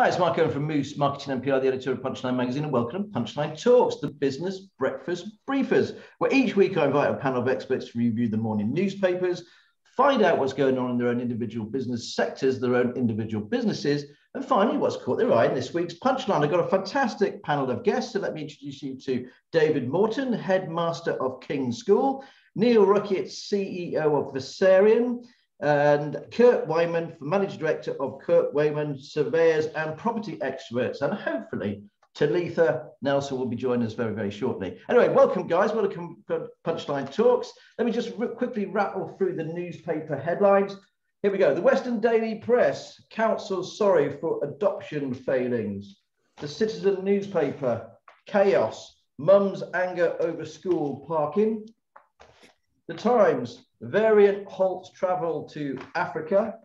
Hi, it's Mark Owen from Moose Marketing and PR, the editor of Punchline Magazine, and welcome to Punchline Talks, the business breakfast briefers, where each week I invite a panel of experts to review the morning newspapers, find out what's going on in their own individual business sectors, their own individual businesses, and finally, what's caught their eye in this week's Punchline. I've got a fantastic panel of guests, so let me introduce you to David Morton, headmaster of King's School, Neill Ricketts, CEO of Versarien, and Kurt Wyman, Managing Director of Kurt Wyman Surveyors and Property Experts. And hopefully, Talitha Nelson will be joining us very, very shortly. Anyway, welcome, guys. Welcome to Punchline Talks. Let me just quickly rattle through the newspaper headlines. Here we go. The Western Daily Press, council sorry for adoption failings. The Citizen newspaper, chaos, mum's anger over school parking. The Times, variant halts travel to Africa.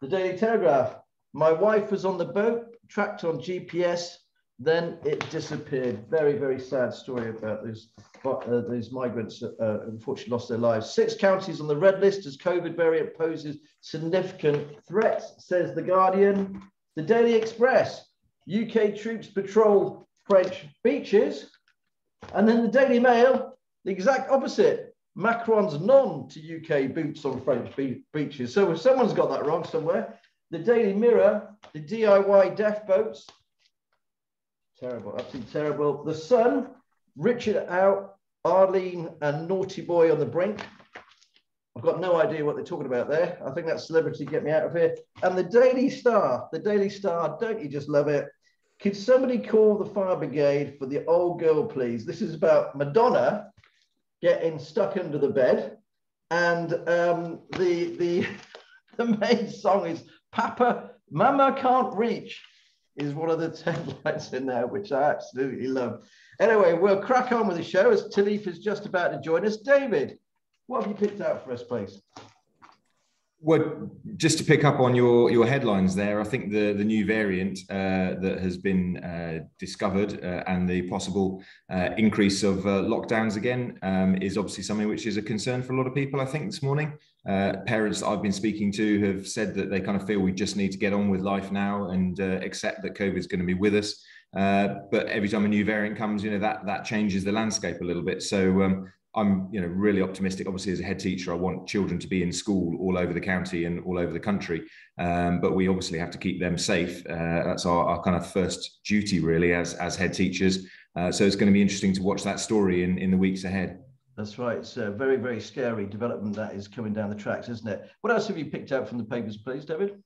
The Daily Telegraph, my wife was on the boat, tracked on GPS, then it disappeared. Very, very sad story about those, uh, these migrants uh, unfortunately lost their lives. Six counties on the red list as COVID variant poses significant threats, says The Guardian. The Daily Express, UK troops patrol French beaches. And then the Daily Mail, the exact opposite. Macron's non to UK boots on French be beaches. So if someone's got that wrong somewhere, the Daily Mirror, the DIY deaf boats, terrible, absolutely terrible. The Sun, Richard out, Arlene and Naughty Boy on the brink. I've got no idea what they're talking about there. I think that's celebrity get me out of here. And the Daily Star, the Daily Star, don't you just love it? Could somebody call the fire brigade for the old girl, please? This is about Madonna getting stuck under the bed. And um, the, the, the main song is Papa, Mama Can't Reach, is one of the taglines in there, which I absolutely love. Anyway, we'll crack on with the show as Talitha is just about to join us. David, what have you picked out for us, please? Well, just to pick up on your your headlines there, I think the the new variant uh, that has been uh, discovered uh, and the possible uh, increase of uh, lockdowns again um, is obviously something which is a concern for a lot of people. I think this morning, uh, parents that I've been speaking to have said that they kind of feel we just need to get on with life now and accept that COVID is going to be with us. but every time a new variant comes, you know that that changes the landscape a little bit. So um, I'm you know really optimistic. Obviously, as a head teacher, I want children to be in school all over the county and all over the country. Um, but we obviously have to keep them safe. Uh, that's our, our, kind of first duty, really, as as head teachers. Uh, so it's going to be interesting to watch that story in in the weeks ahead. That's right. It's a very very scary development that is coming down the tracks, isn't it? What else have you picked out from the papers, please, David?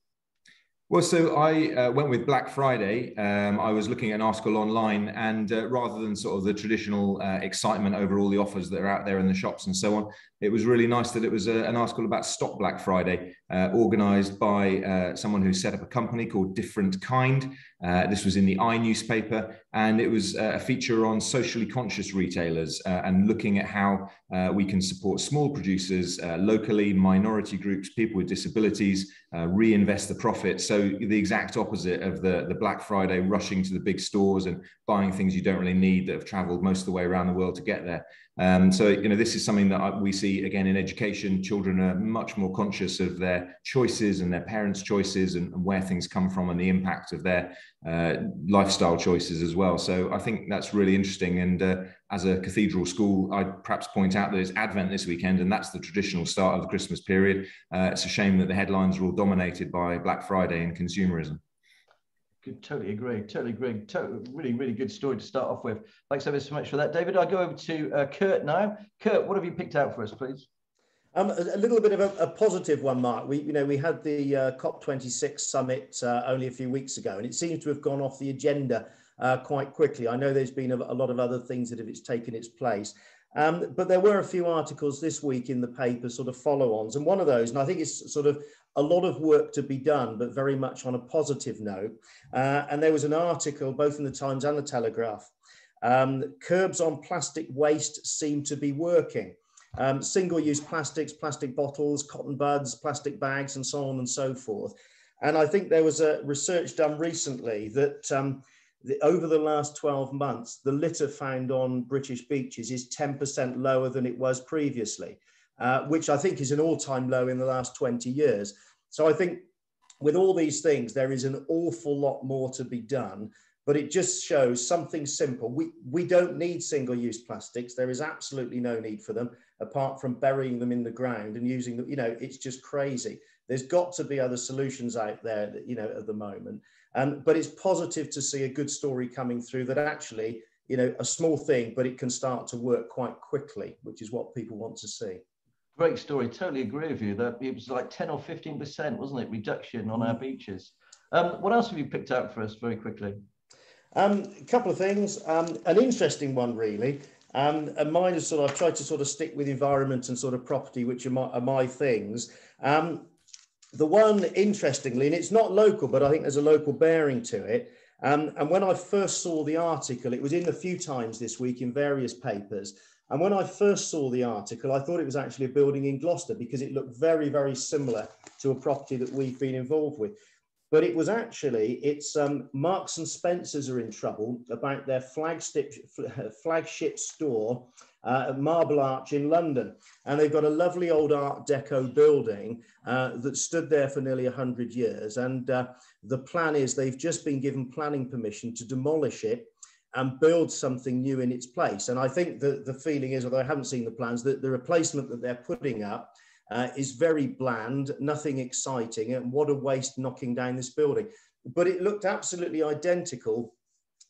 Well, so I uh, went with Black Friday. Um, I was looking at an article online, and uh, rather than sort of the traditional uh, excitement over all the offers that are out there in the shops and so on, it was really nice that it was a, uh, an article about Stop Black Friday, uh, organized by uh, someone who set up a company called Different Kind. Uh, this was in the i newspaper, and it was uh, a feature on socially conscious retailers uh, and looking at how we can support small producers locally, minority groups, people with disabilities, reinvest the profit. So the exact opposite of the, the Black Friday rushing to the big stores and buying things you don't really need that have traveled most of the way around the world to get there. Um, so, you know, this is something that we see again in education. Children are much more conscious of their choices and their parents' choices and, and where things come from and the impact of their uh, lifestyle choices as well. So, I think that's really interesting. And uh, as a cathedral school, I'd perhaps point out that it's Advent this weekend, and that's the traditional start of the Christmas period. Uh, it's a shame that the headlines are all dominated by Black Friday and consumerism. Totally agree. Totally agree. Totally, really, really good story to start off with. Thanks ever so much for that, David. I go over to uh, Kurt now. Kurt, what have you picked out for us, please? Um, a, little bit of a, a, positive one, Mark. We, you know, we had the uh, COP26 summit uh, only a few weeks ago, and it seems to have gone off the agenda uh, quite quickly. I know there's been a, a, lot of other things that have it's taken its place. Um, but there were a few articles this week in the paper, sort of follow-ons, and one of those, and I think it's sort of a lot of work to be done, but very much on a positive note. Uh, and there was an article, both in the Times and the Telegraph, um, curbs on plastic waste seem to be working. Um, single-use plastics, plastic bottles, cotton buds, plastic bags, and so on and so forth. And I think there was a research done recently that um, the, over the last 12 months, the litter found on British beaches is 10% lower than it was previously, uh, which I think is an all-time low in the last 20 years. So I think with all these things, there is an awful lot more to be done but it just shows something simple. We, we don't need single use plastics. There is absolutely no need for them apart from burying them in the ground and using them. You know, it's just crazy. There's got to be other solutions out there, that, you know, at the moment. Um, but it's positive to see a good story coming through that actually, you know, a small thing, but it can start to work quite quickly, which is what people want to see. Great story. Totally agree with you that it was like 10 or 15%, wasn't it? Reduction on our mm. beaches. Um, what else have you picked out for us very quickly? Um, a couple of things. Um, an interesting one, really. Um, and mine is sort of, I've tried to sort of stick with environment and sort of property, which are my, are my things. Um, the one, interestingly, and it's not local, but I think there's a local bearing to it. Um, and when I first saw the article, it was in a few times this week in various papers. And when I first saw the article, I thought it was actually a building in Gloucester because it looked very, very similar to a property that we've been involved with. But it was actually it's um, Marks and Spencers are in trouble about their flagship flagship store uh, at Marble Arch in London, and they've got a lovely old Art Deco building uh, that stood there for nearly hundred years, and uh, the plan is they've just been given planning permission to demolish it and build something new in its place. And I think that the feeling is, although I haven't seen the plans, that the replacement that they're putting up uh, is very bland, nothing exciting, and what a waste knocking down this building. But it looked absolutely identical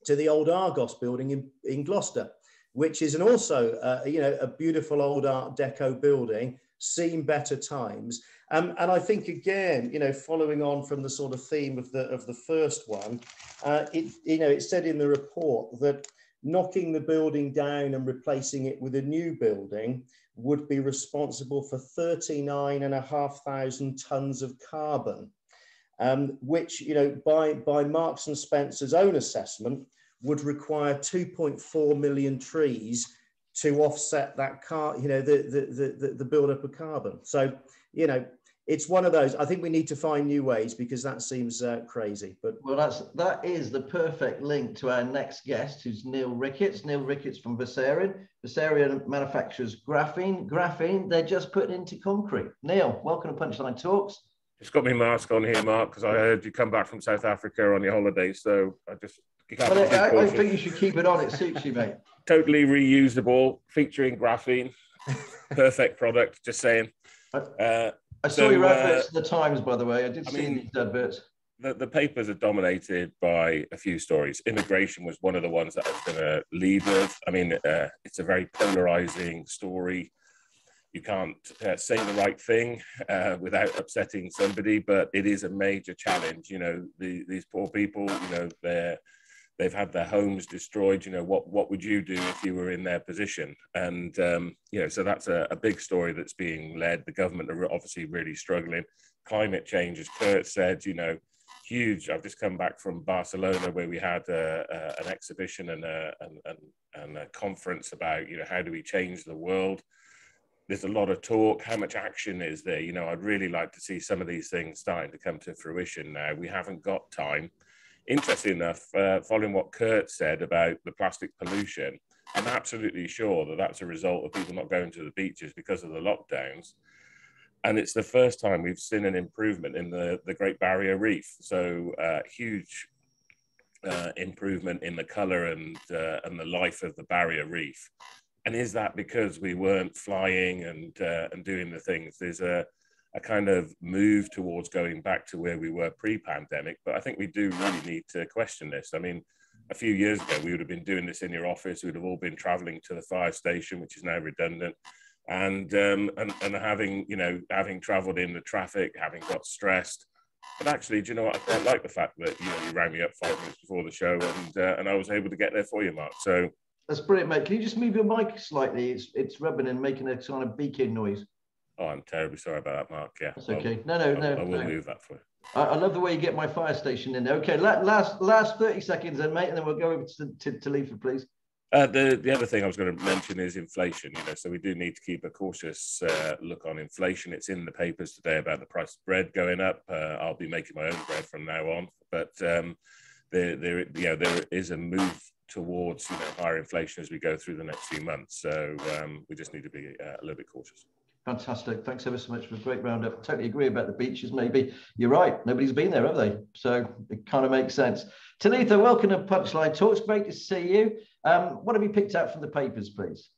to the old Argos building in, in Gloucester, which is an also, uh, you know, a beautiful old Art Deco building, seen better times. Um, and I think again, you know, following on from the sort of theme of the of the first one, uh, it you know it said in the report that knocking the building down and replacing it with a new building would be responsible for 39,500 tons of carbon, um, which, you know, by, by Marks and Spencer's own assessment, would require 2.4 million trees to offset that car, you know, the, the, the, the buildup of carbon. So, you know, it's one of those. I think we need to find new ways because that seems uh, crazy. But well, that's that is the perfect link to our next guest, who's Neill Ricketts. Neill Ricketts from Versarien. Versarien manufactures graphene. Graphene they're just putting into concrete. Neill, welcome to Punchline Talks. Just got my mask on here, Mark, because I heard you come back from South Africa on your holiday. So I just. Well, I, I think you should keep it on. It suits you, mate. totally reusable, featuring graphene. Perfect product. Just saying. Uh, I saw so, your adverts uh, the Times, by the way. I did I see mean, these adverts. The, the papers are dominated by a few stories. Immigration was one of the ones that I was going to lead with. I mean, uh, it's a very polarizing story. You can't uh, say the right thing uh, without upsetting somebody, but it is a major challenge. You know, the, these poor people, you know, they're they've had their homes destroyed you know what what would you do if you were in their position? And um, you know so that's a, a, big story that's being led. The government are obviously really struggling. Climate change as kurt said you know huge. I've just come back from barcelona where we had a, a, an exhibition and a, and, and a conference about you know how do we change the world? There's a lot of talk. How much action is there? You know i'd really like to see some of these things starting to come to fruition now. We haven't got time interesting enough, uh, following what Kurt said about the plastic pollution, I'm absolutely sure that that's a result of people not going to the beaches because of the lockdowns. And it's the first time we've seen an improvement in the, the Great Barrier Reef. So, uh, huge uh, improvement in the color and, uh, and the life of the barrier reef. And is that because we weren't flying and, uh, and doing the things? There's a, a kind of move towards going back to where we were pre-pandemic. But I think we do really need to question this. I mean, a few years ago, we would have been doing this in your office. We'd have all been traveling to the fire station, which is now redundant. And, um, and, and having, you know, having traveled in the traffic, having got stressed. But actually, do you know what? I quite like the fact that, you know, you rang me up five minutes before the show and, uh, and I was able to get there for you, Mark. So that's brilliant, mate. Can you just move your mic slightly? It's, it's rubbing and making a kind of beaking noise. Oh, I'm terribly sorry about that, Mark. Yeah, that's okay. No, no, no. I, will no. move that for you. I, I, love the way you get my fire station in there. Okay, last last 30 seconds then, mate, and then we'll go over to, to, to Leaford, please. Uh, the the other thing I was going to mention is inflation. You know, so we do need to keep a cautious uh, look on inflation. It's in the papers today about the price of bread going up. Uh, I'll be making my own bread from now on, but um, there there you know there is a move towards you know higher inflation as we go through the next few months. So um, we just need to be uh, a little bit cautious. Fantastic. Thanks ever so much for a great roundup. Totally agree about the beaches. Maybe you're right. Nobody's been there, have they? So it kind of makes sense. Talitha, welcome to Punchline Talks. Great to see you. Um, what have you picked out from the papers, please?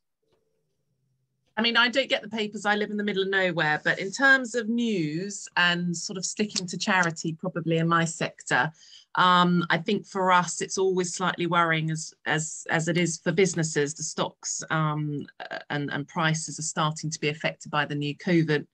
I mean, I don't get the papers. I live in the middle of nowhere. But in terms of news and sort of sticking to charity, probably in my sector, um, I think for us, it's always slightly worrying as as as it is for businesses. The stocks um, and and prices are starting to be affected by the new COVID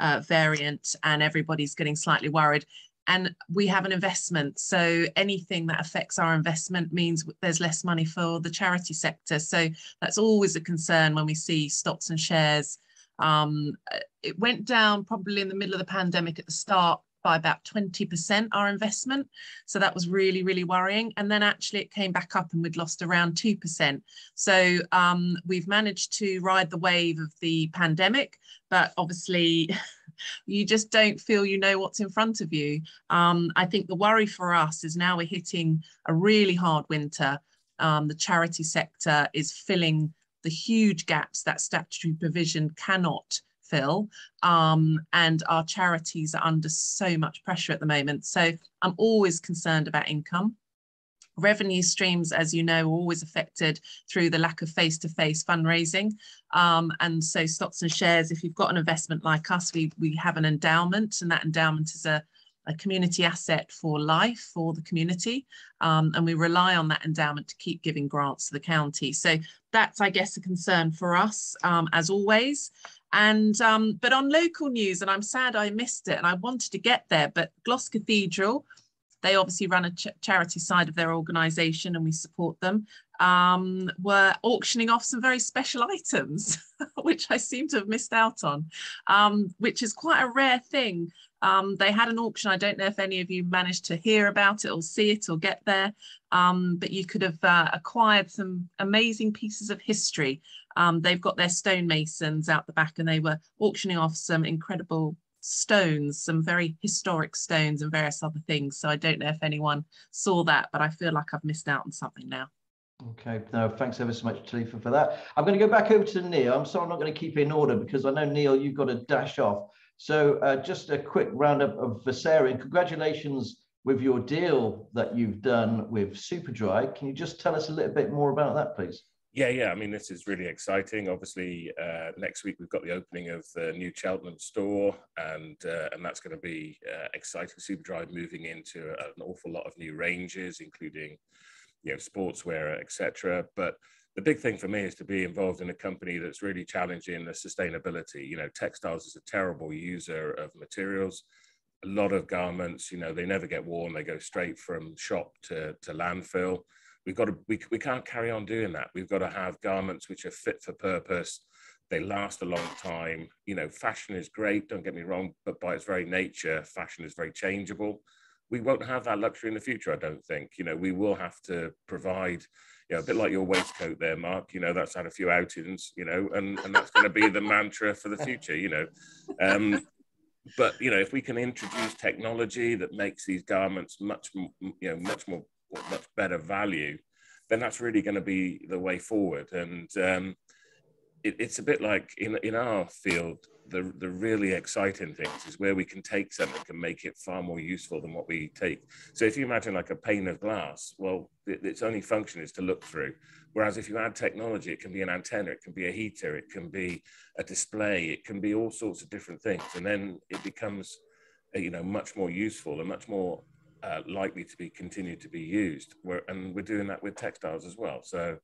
uh, variant, and everybody's getting slightly worried. And we have an investment, so anything that affects our investment means there's less money for the charity sector. So that's always a concern when we see stocks and shares. Um, it went down probably in the middle of the pandemic at the start by about 20% our investment. So that was really, really worrying. And then actually it came back up and we'd lost around 2%. So um, we've managed to ride the wave of the pandemic, but obviously you just don't feel you know what's in front of you. Um, I think the worry for us is now we're hitting a really hard winter. Um, the charity sector is filling the huge gaps that statutory provision cannot fill. Um, and our charities are under so much pressure at the moment. So I'm always concerned about income. Revenue streams, as you know, are always affected through the lack of face-to-face fundraising. Um, and so stocks and shares, if you've got an investment like us, we, we have an endowment and that endowment is a, a community asset for life for the community um, and we rely on that endowment to keep giving grants to the county so that's i guess a concern for us um, as always and um, but on local news, and I'm sad I missed it, and I wanted to get there. But Gloucester Cathedral, they obviously run a ch charity side of their organisation, and we support them. Um, were auctioning off some very special items, which I seem to have missed out on, um, which is quite a rare thing. Um, they had an auction. I don't know if any of you managed to hear about it or see it or get there, um, but you could have uh, acquired some amazing pieces of history um, they've got their stonemasons out the back and they were auctioning off some incredible stones, some very historic stones and various other things. So I don't know if anyone saw that, but I feel like I've missed out on something now. Okay, no, thanks ever so much, Talitha, for that. I'm going to go back over to Neill. I'm sorry I'm not going to keep in order because I know, Neill, you've got to dash off. So uh, just a quick roundup of Versarien. Congratulations with your deal that you've done with Superdry. Can you just tell us a little bit more about that, please? Yeah, yeah. I mean, this is really exciting. Obviously, uh, next week we've got the opening of the new Cheltenham store, and uh, and that's going to be uh, exciting. Superdry moving into an awful lot of new ranges, including you know sportswear, etc. But the big thing for me is to be involved in a company that's really challenging the sustainability. You know, textiles is a terrible user of materials. A lot of garments, you know, they never get worn; they go straight from shop to to landfill we've got to we, we can't carry on doing that we've got to have garments which are fit for purpose they last a long time you know fashion is great don't get me wrong but by its very nature fashion is very changeable we won't have that luxury in the future i don't think you know we will have to provide you know, a bit like your waistcoat there, Mark. You know, that's had a few outings, you know, and, and that's going to be the mantra for the future, you know. Um, but you know, if we can introduce technology that makes these garments much, you know, much more much better value, then that's really going to be the way forward. And um, it, it's a bit like in, in our field, the, the really exciting things is where we can take something and make it far more useful than what we take. So if you imagine like a pane of glass, well, it, its only function is to look through. Whereas if you add technology, it can be an antenna, it can be a heater, it can be a display, it can be all sorts of different things. And then it becomes, you know, much more useful and much more uh, likely to be continued to be used. We're, and we're doing that with textiles as well. So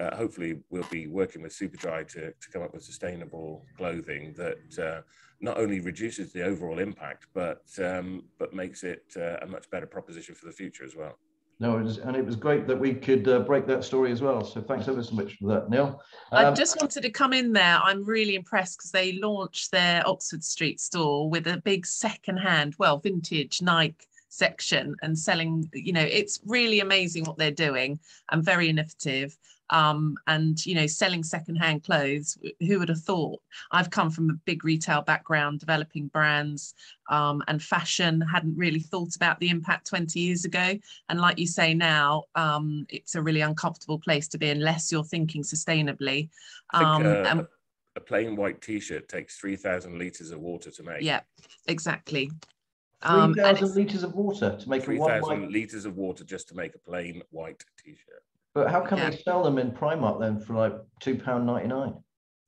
uh, hopefully we'll be working with Superdry to, to come up with sustainable clothing that uh, not only reduces the overall impact, but um, but makes it uh, a much better proposition for the future as well. No, it was, and it was great that we could uh, break that story as well. So thanks ever so much for that, Neill. Um, I just wanted to come in there. I'm really impressed because they launched their Oxford Street store with a big second-hand, well, vintage Nike section and selling you know it's really amazing what they're doing and very innovative. Um, and you know selling secondhand clothes who would have thought? I've come from a big retail background developing brands um, and fashion. Hadn't really thought about the impact 20 years ago. And like you say now um, it's a really uncomfortable place to be unless you're thinking sustainably. Think, um, uh, and, a plain white T-shirt takes three thousand liters of water to make. Yeah, exactly. Um, 3,000 litres of water to make 3,000 litres of water just to make a plain white t-shirt. But how can yeah. they sell them in Primark then for like £2.99?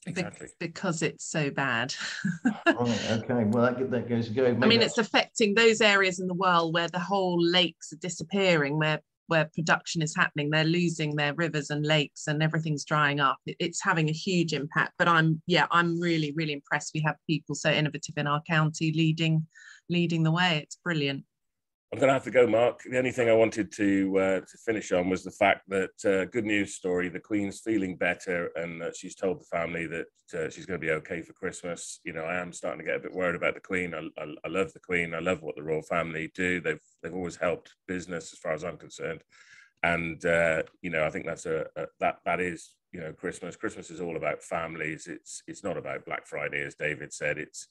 Exactly. because it's so bad. right, okay. Well, that, that goes go. I mean, it's affecting those areas in the world where the whole lakes are disappearing, where where production is happening. They're losing their rivers and lakes, and everything's drying up. It, it's having a huge impact. But I'm, yeah, I'm really, really impressed. We have people so innovative in our county leading leading the way. It's brilliant. I'm going to have to go, Mark. The only thing I wanted to uh, to finish on was the fact that uh, good news story. The Queen's feeling better, and uh, she's told the family that uh, she's going to be okay for Christmas. You know, I am starting to get a bit worried about the Queen. I, I, I love the Queen. I love what the royal family do. They've they've always helped business, as far as I'm concerned. And uh, you know, I think that's a, a that that is you know Christmas. Christmas is all about families. It's it's not about Black Friday, as David said. It's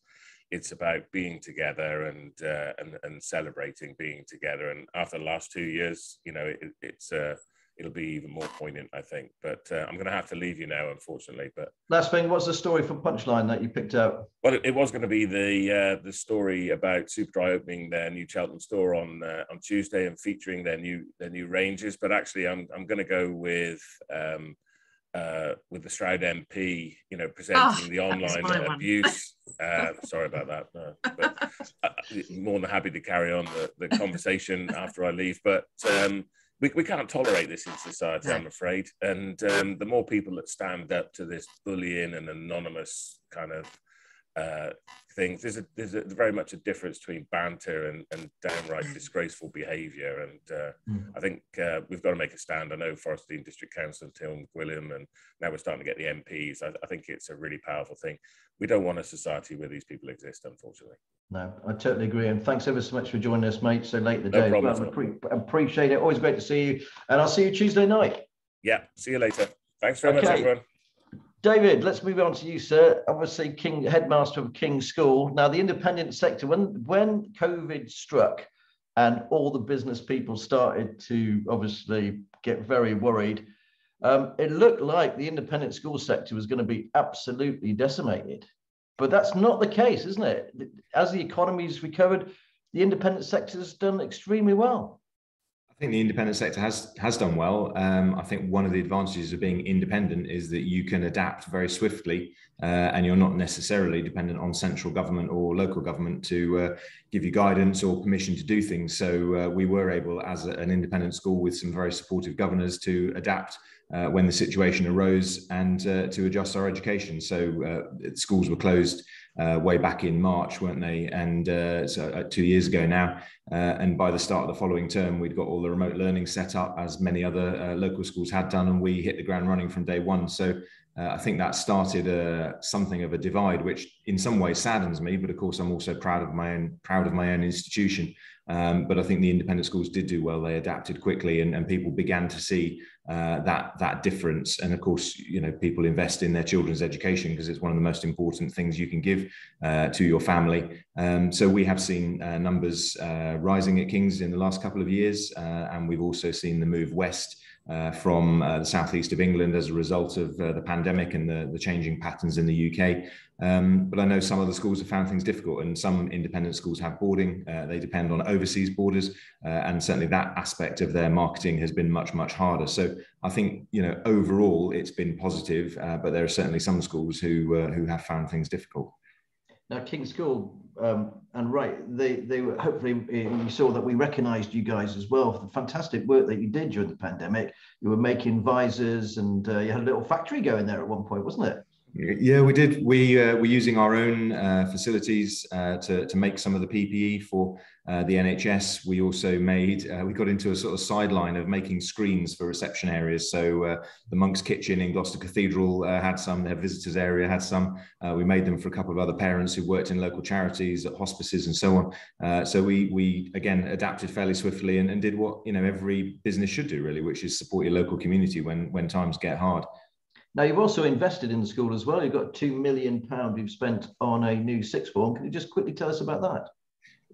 it's about being together and uh, and and celebrating being together. And after the last two years, you know, it, it's uh, it'll be even more poignant, I think. But uh, I'm going to have to leave you now, unfortunately. But last thing, what's the story for Punchline that you picked out? Well, it, it was going to be the uh, the story about Superdry opening their new Cheltenham store on uh, on Tuesday and featuring their new their new ranges. But actually, I'm I'm going to go with. Um, uh, with the Stroud MP, you know, presenting oh, the online abuse. Uh, sorry about that. Uh, but uh, more than happy to carry on the, the conversation after I leave. But um, we, we can't tolerate this in society, I'm afraid. And um, the more people that stand up to this bullying and anonymous kind of uh, things. There's a there's a, very much a difference between banter and, and downright disgraceful behaviour, and uh, mm. I think uh, we've got to make a stand. I know Forest Dean District Council, Tim William, and now we're starting to get the MPs. I, I, think it's a really powerful thing. We don't want a society where these people exist, unfortunately. No, I totally agree. And thanks ever so much for joining us, mate, so late in the no day. Problem well. Pre- appreciate it. Always great to see you. And I'll see you Tuesday night. Yeah, see you later. Thanks very okay. much, everyone. David, let's move on to you, sir. Obviously, King headmaster of King's School. Now, the independent sector, when when COVID struck, and all the business people started to obviously get very worried, um, it looked like the independent school sector was going to be absolutely decimated. But that's not the case, isn't it? As the economy's recovered, the independent sector has done extremely well. I think the independent sector has has done well. Um, I think one of the advantages of being independent is that you can adapt very swiftly, uh, and you're not necessarily dependent on central government or local government to uh, give you guidance or permission to do things. So uh, we were able, as a, an independent school with some very supportive governors, to adapt uh, when the situation arose and uh, to adjust our education. So uh, schools were closed uh, way back in March, weren't they? And uh, so uh, two years ago now. Uh, and by the start of the following term, we'd got all the remote learning set up, as many other uh, local schools had done, and we hit the ground running from day one. So uh, I think that started something of a divide, which in some ways saddens me. But of course, I'm also proud of my own proud of my own institution. Um, but I think the independent schools did do well. They adapted quickly, and, and people began to see uh, that that difference. And of course, you know, people invest in their children's education because it's one of the most important things you can give uh, to your family. Um, so we have seen uh, numbers uh, rising at Kings in the last couple of years, uh, and we've also seen the move west. Uh, from the southeast of England as a result of the pandemic and the, the changing patterns in the UK. Um, but I know some of the schools have found things difficult, and some independent schools have boarding. Uh, they depend on overseas borders, uh, and certainly that aspect of their marketing has been much, much harder. So I think you know overall it's been positive, uh, but there are certainly some schools who uh, who have found things difficult. Now, King School, um, and right, they they were hopefully you saw that we recognised you guys as well for the fantastic work that you did during the pandemic. You were making visors, and uh, you had a little factory going there at one point, wasn't it? Yeah, we did. We uh, were using our own uh, facilities uh, to, to make some of the PPE for uh, the NHS. We also made, uh, we got into a sort of sideline of making screens for reception areas. So uh, the Monk's Kitchen in Gloucester Cathedral had some, their visitors area had some. we made them for a couple of other parents who worked in local charities, at hospices and so on. so we, we, again, adapted fairly swiftly and, and did what, you know, every business should do really, which is support your local community when, when times get hard. Now you've also invested in the school as well. You've got two million pound you've spent on a new sixth form. Can you just quickly tell us about that?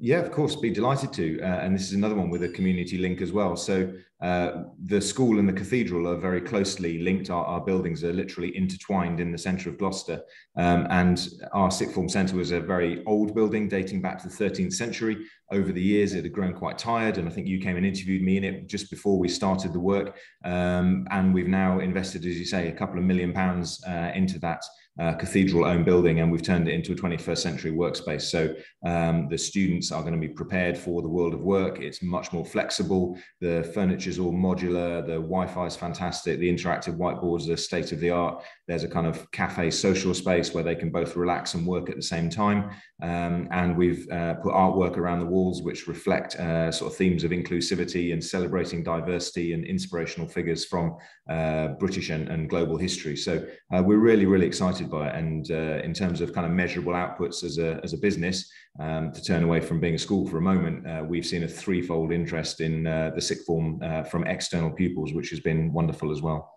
Yeah, of course, be delighted to. Uh, and this is another one with a community link as well. So uh, the school and the cathedral are very closely linked. Our, our buildings are literally intertwined in the centre of Gloucester. Um, and our sixth form centre was a very old building dating back to the 13th century. Over the years, it had grown quite tired. And I think you came and interviewed me in it just before we started the work. Um, and we've now invested, as you say, a couple of million pounds uh, into that uh, cathedral owned building and we've turned it into a 21st century workspace. So um, the students are going to be prepared for the world of work. It's much more flexible. The furniture is all modular. The Wi-Fi is fantastic. The interactive whiteboards are state of the art. There's a kind of cafe social space where they can both relax and work at the same time. Um, and we've uh, put artwork around the walls which reflect uh, sort of themes of inclusivity and celebrating diversity and inspirational figures from uh, British and, and, global history. So uh, we're really, really excited by it. And uh, in terms of kind of measurable outputs as a, as a business, um, to turn away from being a school for a moment, uh, we've seen a threefold interest in the sixth form from external pupils, which has been wonderful as well.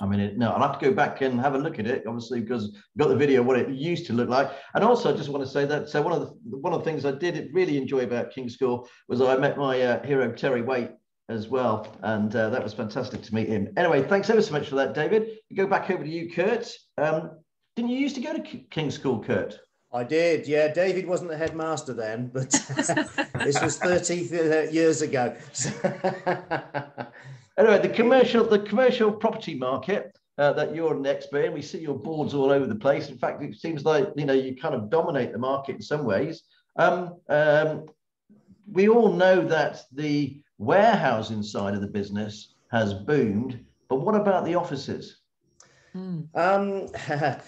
I mean, no, I'll have to go back and have a look at it, obviously, because you've got the video what it used to look like. And also, I just want to say that so one of the one of the things I did really enjoy about King's School was I met my uh, hero Terry Waite as well, and uh, that was fantastic to meet him. Anyway, thanks ever so much for that, David. Go back over to you, Kurt. Um, didn't you used to go to King's School, Kurt? I did, yeah. David wasn't the headmaster then, but this was 30 years ago. Anyway, the commercial the commercial property market uh, that you're an expert in, we see your boards all over the place. In fact, it seems like you know you kind of dominate the market in some ways. Um, um, we all know that the warehousing side of the business has boomed, but what about the offices? Mm. Um,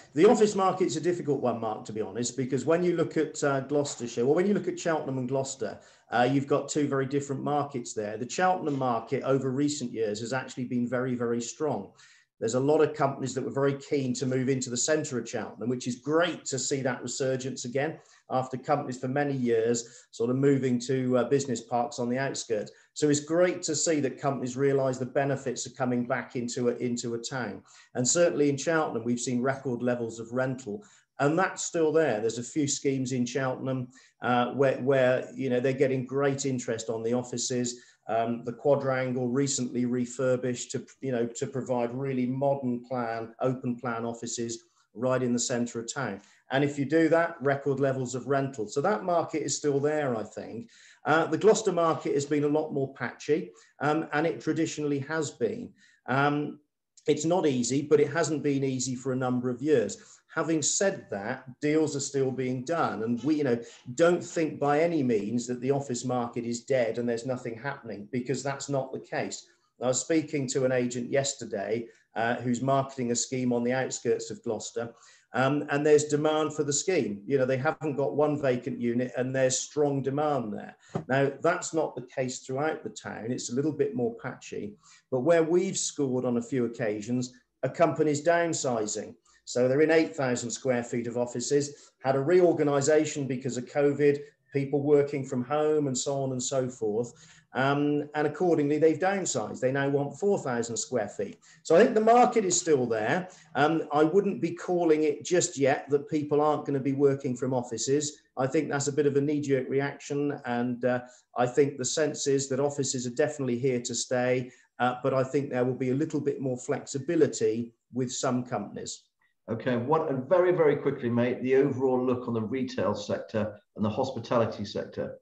the office market's a difficult one, Mark, to be honest, because when you look at uh, Gloucestershire, or when you look at Cheltenham and Gloucester, uh, you've got two very different markets there. The Cheltenham market over recent years has actually been very, very strong. There's a lot of companies that were very keen to move into the centre of Cheltenham, which is great to see that resurgence again after companies for many years sort of moving to uh, business parks on the outskirts. So it's great to see that companies realise the benefits of coming back into a, into a town. And certainly in Cheltenham, we've seen record levels of rental and that's still there. There's a few schemes in Cheltenham uh, where, where you know they're getting great interest on the offices. Um, the quadrangle recently refurbished to you know to provide really modern plan, open plan offices right in the centre of town. And if you do that, record levels of rental. So that market is still there, I think. Uh, the Gloucester market has been a lot more patchy, um, and it traditionally has been. Um, it's not easy, but it hasn't been easy for a number of years. Having said that, deals are still being done, and we, you know, don't think by any means that the office market is dead and there's nothing happening because that's not the case. I was speaking to an agent yesterday uh, who's marketing a scheme on the outskirts of Gloucester, um, and there's demand for the scheme. You know, they haven't got one vacant unit, and there's strong demand there. Now, that's not the case throughout the town. It's a little bit more patchy, but where we've scored on a few occasions, a company's downsizing. So they're in 8,000 square feet of offices, had a reorganization because of COVID, people working from home and so on and so forth. Um, and accordingly, they've downsized. They now want 4,000 square feet. So I think the market is still there. Um, I wouldn't be calling it just yet that people aren't going to be working from offices. I think that's a bit of a knee jerk reaction. And uh, I think the sense is that offices are definitely here to stay. Uh, but I think there will be a little bit more flexibility with some companies. Okay, what and very, very quickly, mate, the overall look on the retail sector and the hospitality sector.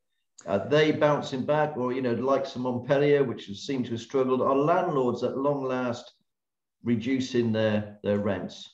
Are they bouncing back, or you know, like some Montpellier, which seemed to have struggled? Are landlords at long last reducing their their rents?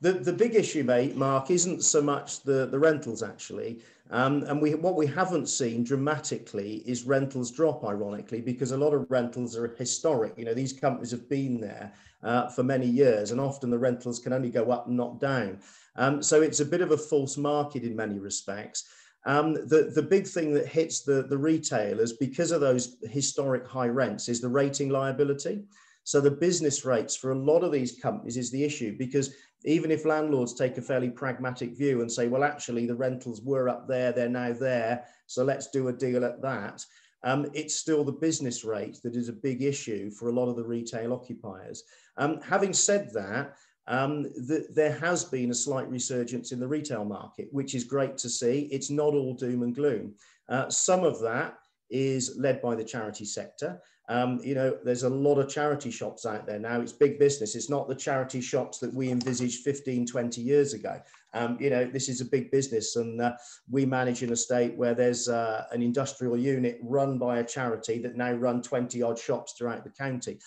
The, the big issue, mate, Mark, isn't so much the, the rentals actually. Um, and we what we haven't seen dramatically is rentals drop, ironically, because a lot of rentals are historic. You know, these companies have been there uh, for many years, and often the rentals can only go up and not down. Um, so it's a bit of a false market in many respects. Um, the, the big thing that hits the, the retailers because of those historic high rents is the rating liability. So the business rates for a lot of these companies is the issue because even if landlords take a fairly pragmatic view and say, well, actually the rentals were up there, they're now there, so let's do a deal at that. Um, it's still the business rate that is a big issue for a lot of the retail occupiers. Um, having said that, um, the, there has been a slight resurgence in the retail market, which is great to see. It's not all doom and gloom. Uh, some of that is led by the charity sector. Um, you know, there's a lot of charity shops out there now. It's big business. It's not the charity shops that we envisaged 15, 20 years ago. Um, you know, this is a big business, and uh, we manage an estate where there's uh, an industrial unit run by a charity that now run 20 odd shops throughout the county.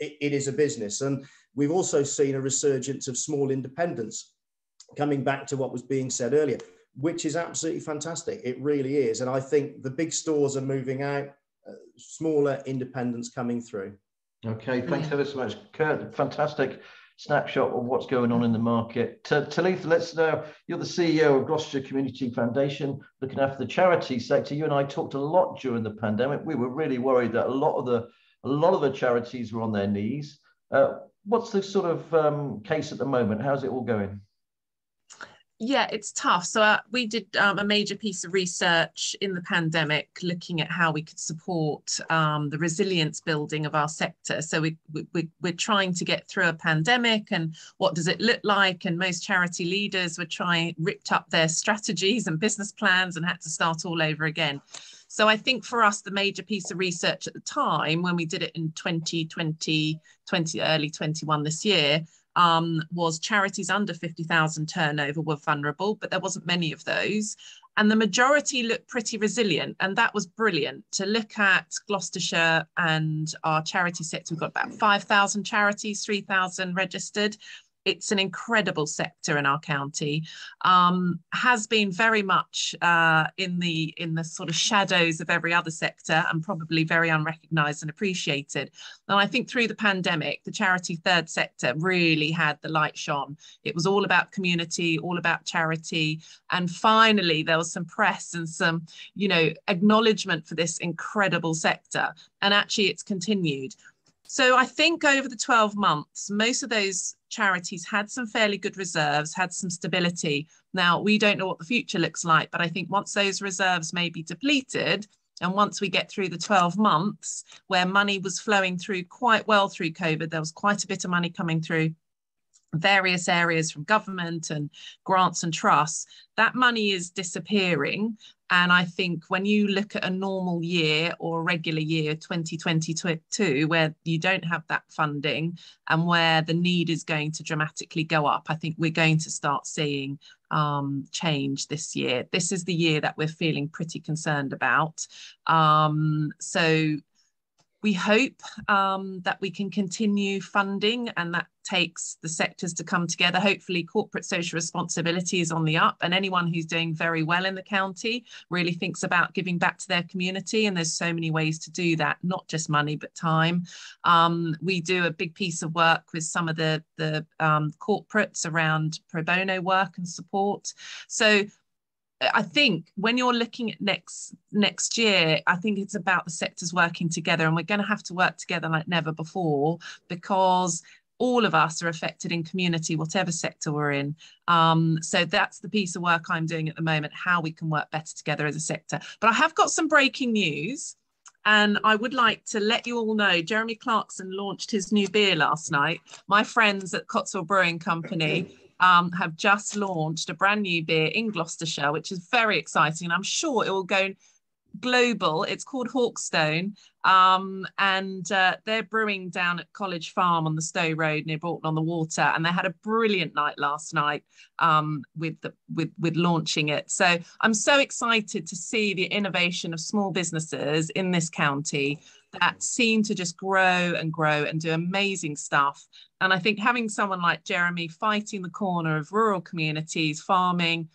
it, it is a business. And we've also seen a resurgence of small independents coming back to what was being said earlier which is absolutely fantastic. It really is. And I think the big stores are moving out, uh, smaller independents coming through. Okay, thanks ever so much, Kurt. Fantastic snapshot of what's going on in the market. T- Talitha, let's know you're the CEO of Gloucestershire Community Foundation, looking after the charity sector. You and I talked a lot during the pandemic. We were really worried that a lot of the a lot of the charities were on their knees. Uh, what's the sort of um, case at the moment? How's it all going? Yeah, it's tough. So uh, we did um, a major piece of research in the pandemic looking at how we could support um, the resilience building of our sector. So we, we, we're trying to get through a pandemic and what does it look like? And most charity leaders were trying, ripped up their strategies and business plans and had to start all over again. So I think for us, the major piece of research at the time, when we did it in 2020, 20, early 21 this year, um, was charities under 50,000 turnover were vulnerable, but there wasn't many of those. And the majority looked pretty resilient. And that was brilliant to look at Gloucestershire and our charity sector. We've got about 5,000 charities, 3,000 registered it's an incredible sector in our county um, has been very much uh, in the in the sort of shadows of every other sector and probably very unrecognized and appreciated. And i think through the pandemic the charity third sector really had the light shone. It was all about community all about charity. And finally there was some press and some you know acknowledgement for this incredible sector. And actually it's continued so I think over the 12 months, most of those charities had some fairly good reserves, had some stability. Now, we don't know what the future looks like, but I think once those reserves may be depleted, and once we get through the 12 months where money was flowing through quite well through COVID, there was quite a bit of money coming through various areas from government and grants and trusts, that money is disappearing. And I think when you look at a normal year or a regular year, 2022, where you don't have that funding and where the need is going to dramatically go up, I think we're going to start seeing um, change this year. This is the year that we're feeling pretty concerned about. Um, so we hope um, that we can continue funding and that takes the sectors to come together. Hopefully, corporate social responsibility is on the up, and anyone who's doing very well in the county really thinks about giving back to their community. And there's so many ways to do that, not just money, but time. Um, we do a big piece of work with some of the, the um, corporates around pro bono work and support. So I think when you're looking at next next year, I think it's about the sectors working together, and we're going to have to work together like never before because all of us are affected in community, whatever sector we're in. Um, so that's the piece of work I'm doing at the moment, how we can work better together as a sector. But I have got some breaking news. And I would like to let you all know Jeremy Clarkson launched his new beer last night. My friends at Cotswold Brewing Company um, have just launched a brand new beer in Gloucestershire, which is very exciting. And I'm sure it will go global. It's called Hawkstone, um, and uh, they're brewing down at College Farm on the Stowe Road near Bourton on the Water. And they had a brilliant night last night um, with the with with launching it. So I'm so excited to see the innovation of small businesses in this county that seem to just grow and grow and do amazing stuff. And I think having someone like Jeremy fighting the corner of rural communities, farming,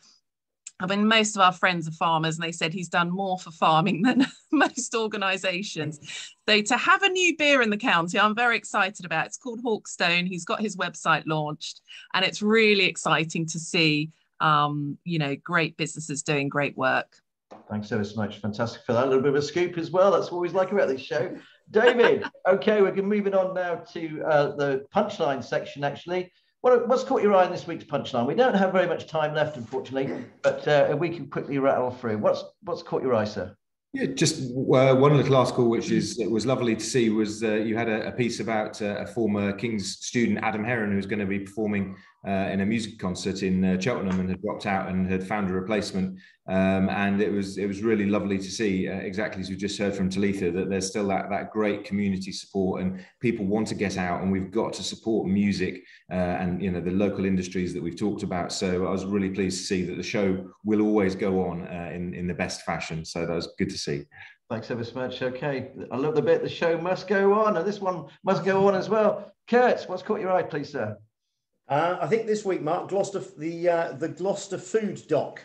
I mean, most of our friends are farmers, and they said he's done more for farming than most organisations. So to have a new beer in the county, I'm very excited about. It's called Hawkstone. He's got his website launched, and it's really exciting to see, um, you know, great businesses doing great work. Thanks ever so much. Fantastic for that. A little bit of a scoop as well. That's what we like about this show. David, okay, we're moving on now to uh, the punchline section, actually. What, what's caught your eye in this week's punchline? We don't have very much time left, unfortunately, but uh, we can quickly rattle through. What's what's caught your eye, sir? Yeah, just uh, one little article which is it was lovely to see was uh, you had a, a piece about uh, a former King's student Adam Heron who's going to be performing uh, in a music concert in uh, Cheltenham and had dropped out and had found a replacement. Um, and it was it was really lovely to see, uh, exactly as we just heard from Talitha, that there's still that that great community support and people want to get out, and we've got to support music uh, and you know the local industries that we've talked about. So I was really pleased to see that the show will always go on uh, in in the best fashion. So that was good to see. Thanks ever so much. Okay, I love the bit. The show must go on, and this one must go on as well. Kurtz, what's caught your eye, please, sir? Uh, I think this week, Mark, Gloucester, the uh, the Gloucester Food Dock.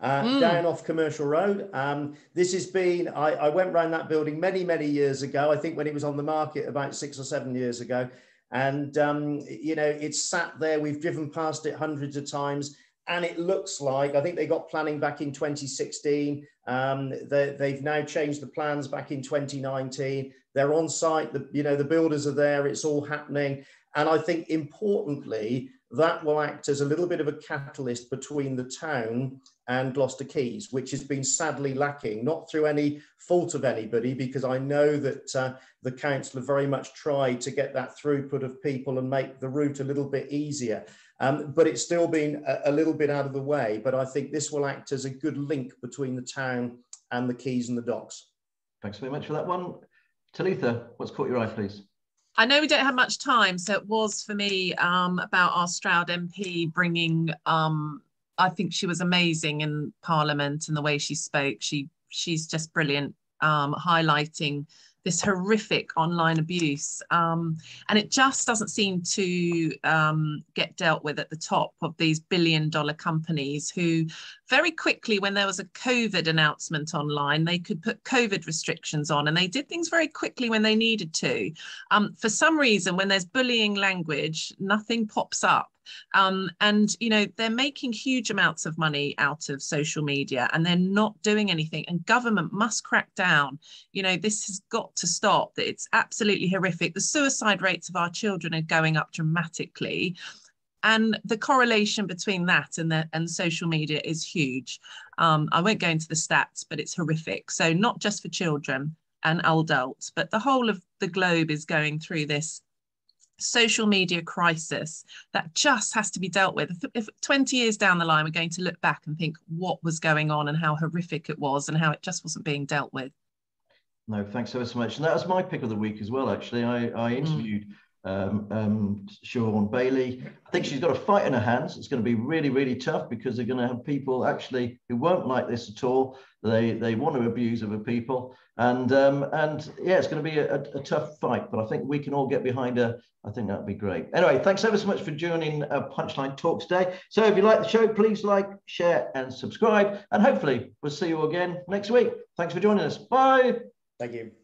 Uh, mm. down off Commercial Road. Um, this has been, I, I went around that building many, many years ago. I think when it was on the market about six or seven years ago. And, um, you know, it's sat there. We've driven past it hundreds of times. And it looks like, I think they got planning back in 2016. Um, they, they've now changed the plans back in 2019. They're on site, the, you know, the builders are there, it's all happening. And I think importantly, that will act as a little bit of a catalyst between the town and Gloucester Quays, which has been sadly lacking, not through any fault of anybody, because I know that uh, the council very much tried to get that throughput of people and make the route a little bit easier. Um, but it's still been a, a, little bit out of the way. But I think this will act as a good link between the town and the Quays and the docks. Thanks very much for that one. Talitha, what's caught your eye, please? I know we don't have much time, so it was for me um, about our Stroud MP bringing. Um, I think she was amazing in Parliament and the way she spoke. She she's just brilliant, um, highlighting this horrific online abuse. Um, and it just doesn't seem to um, get dealt with at the top of these billion dollar companies who very quickly, when there was a COVID announcement online, they could put COVID restrictions on and they did things very quickly when they needed to. Um, for some reason, when there's bullying language, nothing pops up um, and, you know, they're making huge amounts of money out of social media and they're not doing anything. And government must crack down. You know, this has got to stop. It's absolutely horrific. The suicide rates of our children are going up dramatically. And the correlation between that and the, and social media is huge. Um, I won't go into the stats, but it's horrific. So not just for children and adults, but the whole of the globe is going through this social media crisis that just has to be dealt with. If, if, 20 years down the line, we're going to look back and think what was going on and how horrific it was and how it just wasn't being dealt with. No, thanks ever so much. And that was my pick of the week as well, actually. I, I mm. interviewed mm um, um, Siobhan Baillie. I think she's got a fight in her hands. It's going to be really, really tough because they're going to have people actually who won't like this at all. They they want to abuse other people, and um, and yeah, it's going to be a, a, tough fight. But I think we can all get behind her. I think that'd be great. Anyway, thanks ever so much for joining uh, Punchline Talk today. So if you like the show, please like, share, and subscribe. And hopefully we'll see you again next week. Thanks for joining us. Bye. Thank you.